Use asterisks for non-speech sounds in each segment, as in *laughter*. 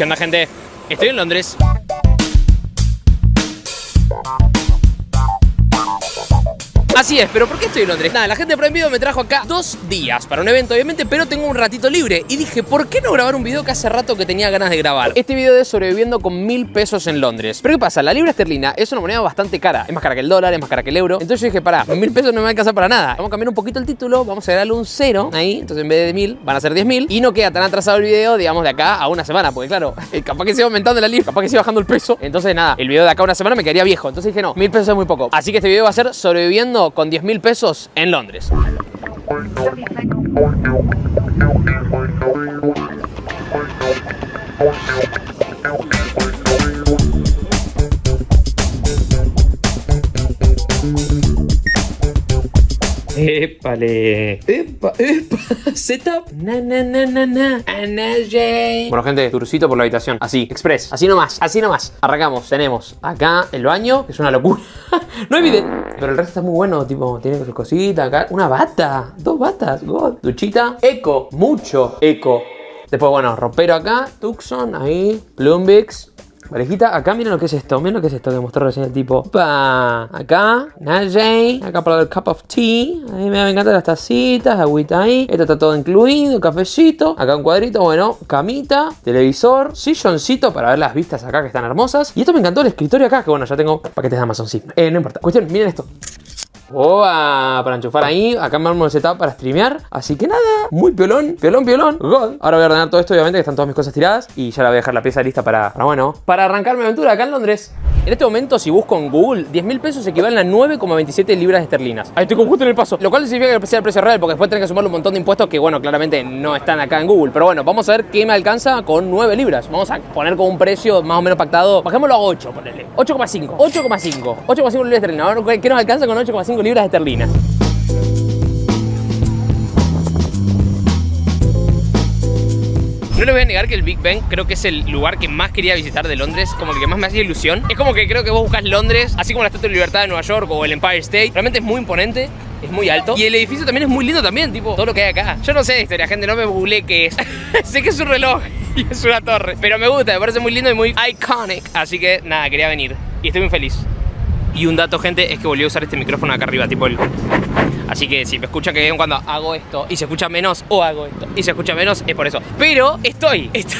¿Qué onda, gente? Estoy en Londres. Así es, pero ¿por qué estoy en Londres? Nada, la gente de Prime Video me trajo acá dos días para un evento, obviamente, pero tengo un ratito libre. Y dije, ¿por qué no grabar un video que hace rato que tenía ganas de grabar? Este video de sobreviviendo con mil pesos en Londres. Pero ¿qué pasa? La libra esterlina es una moneda bastante cara. Es más cara que el dólar, es más cara que el euro. Entonces yo dije, pará, mil pesos no me va a alcanzar para nada. Vamos a cambiar un poquito el título, vamos a darle un cero ahí. Entonces en vez de mil, van a ser diez mil. Y no queda tan atrasado el video, digamos, de acá a una semana. Porque claro, *laughs* capaz que siga aumentando la libra, capaz que siga bajando el peso. Entonces nada, el video de acá a una semana me quedaría viejo. Entonces dije, no, mil pesos es muy poco. Así que este video va a ser sobreviviendo con diez mil pesos en Londres. Épale. Epa, epa. *laughs* Setup. Na, na, na, na, na. NJ. Bueno, gente, turcito por la habitación. Así, express. Así nomás, así nomás. Arrancamos. Tenemos acá el baño, que es una locura. *laughs* no hay video. Pero el resto está muy bueno. Tipo, tiene sus cositas acá. Una bata. Dos batas. God. Duchita. Eco. Mucho eco. Después, bueno, ropero acá. Tucson. Ahí. Plumbix. Parejita, acá miren lo que es esto, miren lo que es esto que mostró recién el tipo. Pa, acá, Najay, acá para el cup of tea. Ahí me encantan las tacitas, agüita ahí. Esto está todo incluido, cafecito. Acá un cuadrito, bueno, camita, televisor, silloncito para ver las vistas acá que están hermosas. Y esto me encantó el escritorio acá, que bueno, ya tengo paquetes de Amazon, sí. Eh, no importa. Cuestión, miren esto. ¡Oa! Para enchufar ahí, acá me armo el setup para streamear. Así que nada, muy piolón, piolón, piolón. God. Ahora voy a ordenar todo esto, obviamente, que están todas mis cosas tiradas. Y ya la voy a dejar la pieza lista para, para bueno, para arrancar mi aventura acá en Londres. En este momento, si busco en Google, 10 mil pesos equivalen a 9,27 libras esterlinas. Ahí estoy con justo en el paso. Lo cual significa que sea el precio real, porque después tenés que sumarle un montón de impuestos que, bueno, claramente no están acá en Google. Pero bueno, vamos a ver qué me alcanza con 9 libras. Vamos a poner con un precio más o menos pactado. Bajémoslo a 8, ponele. 8,5. 8,5. 8,5 libras esterlinas. A qué nos alcanza con 8,5 libras esterlinas. No le voy a negar que el Big Ben creo que es el lugar que más quería visitar de Londres, como el que más me hacía ilusión. Es como que creo que vos buscas Londres, así como la Estatua de Libertad de Nueva York o el Empire State. Realmente es muy imponente. Es muy alto. Y el edificio también es muy lindo también, tipo, todo lo que hay acá. Yo no sé de historia, gente, no me googleé qué es. *laughs* sé que es un reloj y es una torre. Pero me gusta, me parece muy lindo y muy iconic. Así que nada, quería venir. Y estoy muy feliz. Y un dato, gente, es que volví a usar este micrófono acá arriba, tipo el... Así que si me escuchan que bien cuando hago esto y se escucha menos o hago esto y se escucha menos, es por eso. Pero estoy, *laughs* estoy...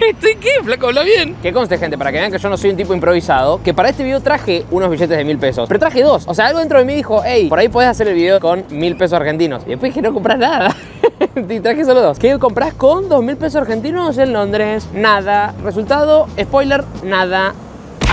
¿Estoy qué? Flaco, habla bien. Que conste, gente, para que vean que yo no soy un tipo improvisado, que para este video traje unos billetes de mil pesos. Pero traje dos. O sea, algo dentro de mí dijo, hey, por ahí podés hacer el video con mil pesos argentinos. Y después dije, no compras nada. *laughs* y traje solo dos. ¿Qué compras con dos mil pesos argentinos en Londres? Nada. Resultado, spoiler, nada.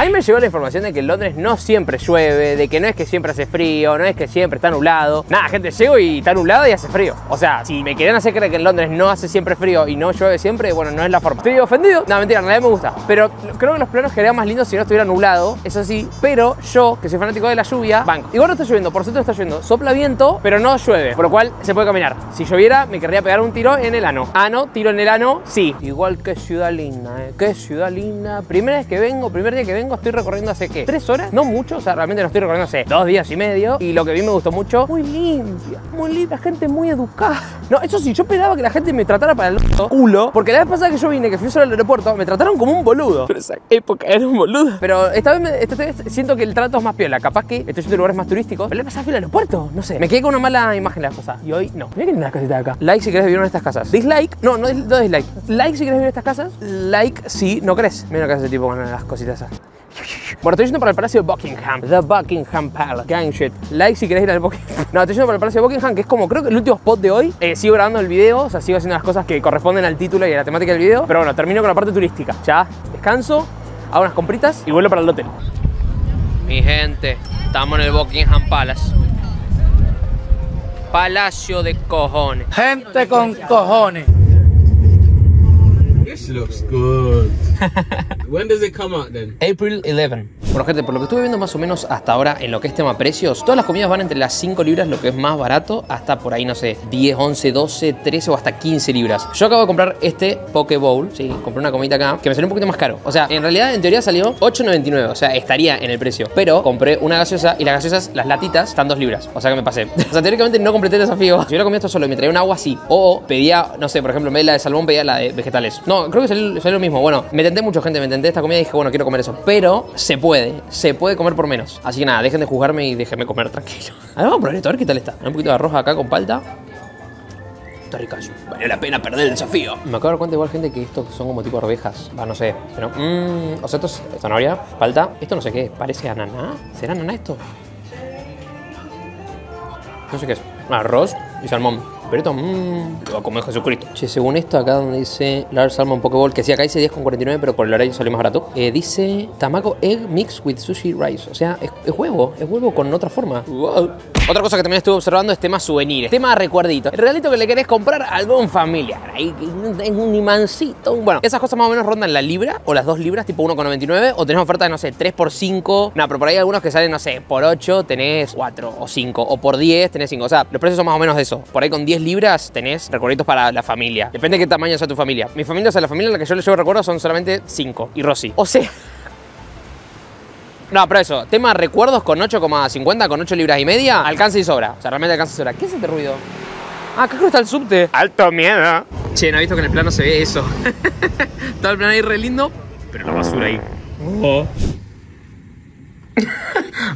A mí me llegó la información de que en Londres no siempre llueve, de que no es que siempre hace frío, no es que siempre está nublado. Nada, gente, llego y está nublado y hace frío. O sea, si me quieren hacer creer que en Londres no hace siempre frío y no llueve siempre, bueno, no es la forma. ¿Estoy ofendido? No, mentira, en realidad me gusta. Pero creo que los planos quedarían más lindos si no estuviera nublado, eso sí. Pero yo, que soy fanático de la lluvia, banco. Igual no está lloviendo, por cierto está lloviendo. Sopla viento, pero no llueve, por lo cual se puede caminar. Si lloviera, me querría pegar un tiro en el ano. Ano, tiro en el ano, sí. Igual que ciudad linda, ¿eh? Qué ciudad linda. Primera vez que vengo, primer día que vengo, estoy recorriendo hace ¿qué? ¿Tres horas? No mucho, o sea, realmente lo estoy recorriendo hace dos días y medio. Y lo que vi me gustó mucho, muy limpia, muy limpia, gente muy educada. No, eso sí, yo esperaba que la gente me tratara para el culo. Porque la vez pasada que yo vine, que fui solo al aeropuerto, me trataron como un boludo. Pero esa época era un boludo. Pero esta vez, me- esta vez siento que el trato es más piola. Capaz que estoy yendo a lugares más turísticos. Pero la vez pasada fui al aeropuerto, no sé. Me quedé con una mala imagen de las cosas. Y hoy no. Mira que lindas casitas de acá. Like si querés vivir en estas casas. Dislike, no, no, no dislike. Like si querés vivir en estas casas. Like si no crees. Mira que hace tipo con las cositas esas. Bueno, estoy yendo para el Palacio de Buckingham. The Buckingham Palace. Gang shit. Like si querés ir al Buckingham. *laughs* No, estoy yendo para el Palacio de Buckingham, que es como creo que el último spot de hoy. Eh, sigo grabando el video, o sea, sigo haciendo las cosas que corresponden al título y a la temática del video. Pero bueno, termino con la parte turística. Ya descanso, hago unas compritas y vuelvo para el hotel. Mi gente, estamos en el Buckingham Palace. Palacio de cojones. Gente con cojones. This looks good. *laughs* when does it come out then? April 11. Bueno, gente, por lo que estuve viendo más o menos hasta ahora en lo que es tema precios, todas las comidas van entre las 5 libras, lo que es más barato, hasta por ahí, no sé, 10, 11, 12, 13 o hasta 15 libras. Yo acabo de comprar este Poke Bowl, sí, compré una comida acá, que me salió un poquito más caro. O sea, en realidad, en teoría salió 8.99, o sea, estaría en el precio. Pero compré una gaseosa y las gaseosas, las latitas, están 2 libras. O sea que me pasé. *laughs* o sea, teóricamente no completé el desafío. Si hubiera comido esto solo y me traía un agua así, o pedía, no sé, por ejemplo, en vez de la de salmón, pedía la de vegetales. No, creo que salió, salió lo mismo. Bueno, me tenté mucho, gente. Me tenté esta comida y dije, bueno, quiero comer eso. Pero se puede. Se puede comer por menos. Así que nada, dejen de juzgarme y déjenme comer tranquilo. A ver, vamos a probar esto, a ver qué tal está. Un poquito de arroz acá con palta. Está ricazo. Vale la pena perder el desafío. Me acabo de dar cuenta igual, gente, que estos son como tipo arvejas. Va, no sé. Pero, mmm, o sea, esto es zanahoria, palta. Esto no sé qué. Parece ananá. ¿Será ananá esto? No sé qué es. Arroz y salmón. Pero esto, mmm, lo va a comer Jesucristo. Che, según esto, acá donde dice Large Salmon Pokeball, que sí, acá dice 10,49, pero por el horario salió más barato. Eh, dice Tamago Egg Mixed with Sushi Rice. O sea, es, es huevo. Es huevo con otra forma. Wow. Otra cosa que también estuve observando es tema souvenirs, tema recuerdito. El regalito que le querés comprar a algún familiar. Ahí es un imancito. Bueno, esas cosas más o menos rondan la libra o las dos libras, tipo 1,99. O tenés ofertas de, no sé, 3 por 5. No, pero por ahí hay algunos que salen, no sé, por 8 tenés 4 o 5. O por 10 tenés 5. O sea, los precios son más o menos de eso. Por ahí con 10 libras tenés recuerditos para la familia. Depende de qué tamaño sea tu familia. Mi familia, o sea, la familia a la que yo le llevo recuerdos son solamente 5. Y Rosy. O sea. *laughs* No, pero eso, tema recuerdos con 8,50, con 8 libras y media, alcanza y sobra. O sea, realmente alcanza y sobra. ¿Qué es este ruido? Ah, creo que está el subte. Alto miedo. Che, no he visto que en el plano se ve eso. *laughs* está el plano ahí re lindo, pero la basura ahí. Oh.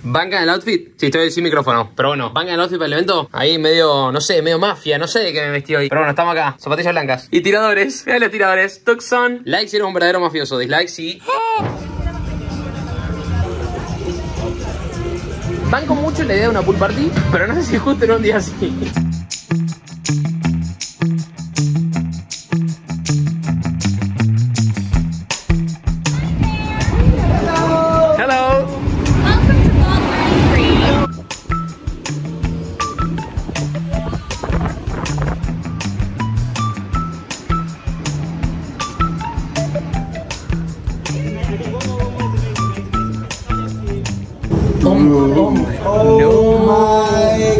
¿Banca el outfit? Sí, estoy sin micrófono. Pero bueno, ¿banca el outfit para el evento? Ahí medio, no sé, medio mafia, no sé de qué me vestí hoy. Pero bueno, estamos acá. Zapatillas blancas. Y tiradores. Vean los tiradores. Tucson. Like si eres un verdadero mafioso. Dislike si... Banco mucho la idea de una pool party, pero no sé si justo en un día así.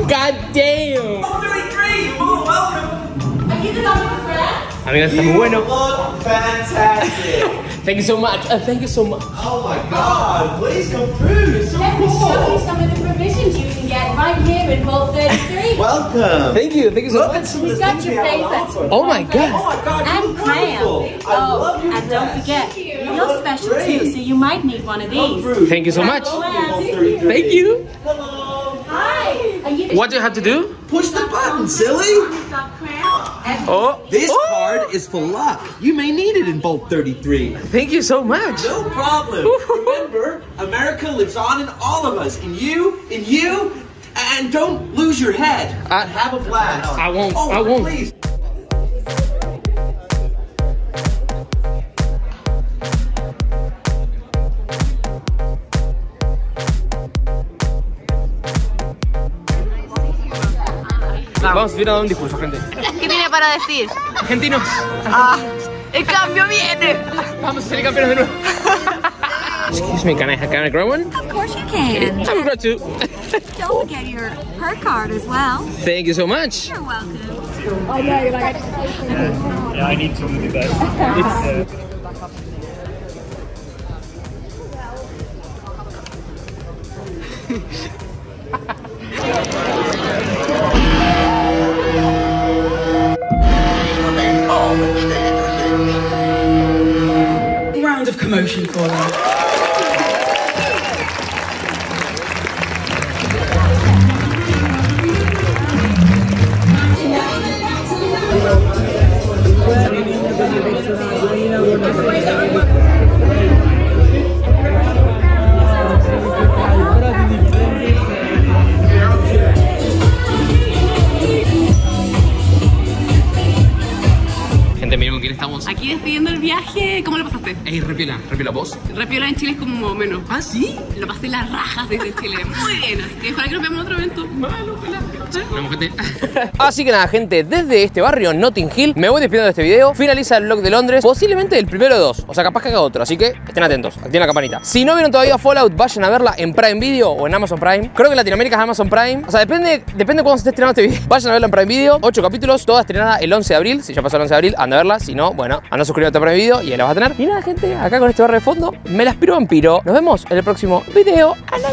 God damn. Amiga, está muy bueno. look fantastic. Thank you so much. Uh, thank you so much. oh my god, please come through. It's so Let me show you some of the provisions you can get right here in Vault 33. Welcome. Thank you. Thank you so Look much. We've got your favorites. Oh my god. Oh my god, and clam. wonderful. I Oh, love your and don't forget, You you're special great. too, so you might need one of these. Thank you so much. Vault 33. Thank you. Hello. Hi. Are you What do you have to do? Push the button, silly. Oh, This oh. card is for luck. You may need it in Vault 33. Thank you so much. No problem. Remember, America lives on in all of us. In you, in you, and don't lose your head. I- and have a blast. I won't, Oh, I won't. Please. Vamos a ir a dar un discurso, gente. ¿Qué tiene para decir? Argentinos, Ah, el cambio viene. vamos a ser campeones de nuevo. Excuse me, can I, can I grab one? Of course you can. I'm glad to. Don't forget your her card as well. Thank you so much. You're welcome. round of appreciation for that. Aquí despidiendo el viaje, ¿cómo lo pasaste? Ey, repila, repila vos. Repiola en Chile es como menos. ¿Ah, sí? Lo pasé las rajas desde Chile. Muy bien. Así que ojalá que nos veamos en otro evento. Malo. *laughs* Así que nada, gente, desde este barrio, Notting Hill, me voy despidiendo de este video. Finaliza el vlog de Londres, posiblemente el primero de dos. O sea, capaz que haga otro. Así que estén atentos, activen la campanita. Si no vieron todavía Fallout, vayan a verla en Prime Video o en Amazon Prime. Creo que en Latinoamérica es Amazon Prime. O sea, depende, depende de cuándo se esté estrenando este video. Vayan a verla en Prime Video. Ocho capítulos, toda estrenada el 11 de abril. Si ya pasó el 11 de abril, anda a verla. Si no, bueno, anda a suscribirte a Prime Video y ahí la vas a tener. Y nada, gente, acá con este barrio de fondo, me la aspiro vampiro. Nos vemos en el próximo video. A la